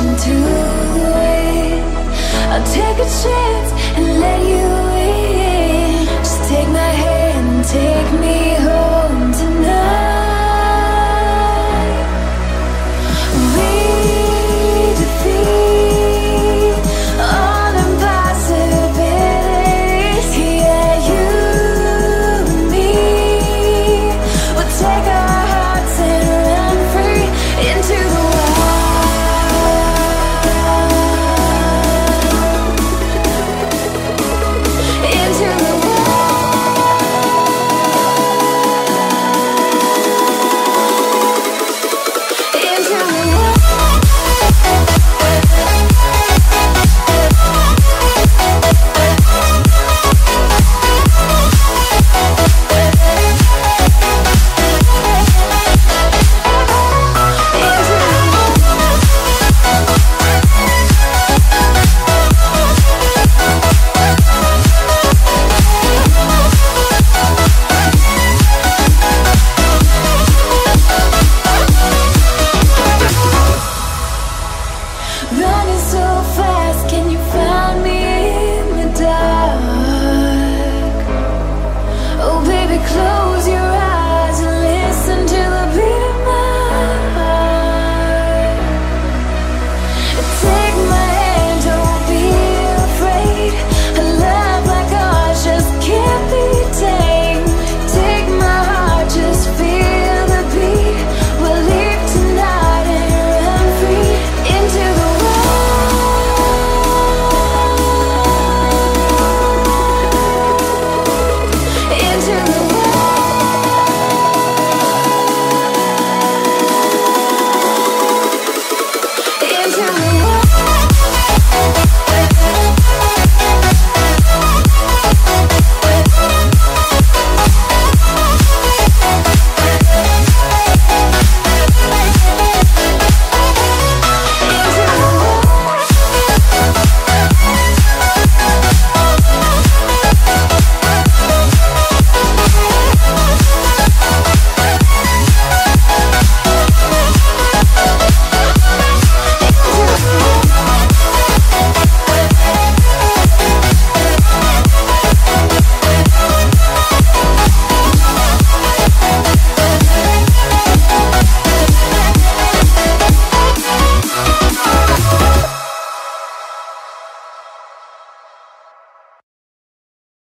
attention to it. I'll take a chance and let you in. Just take my hand and take me